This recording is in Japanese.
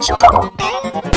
ショタロ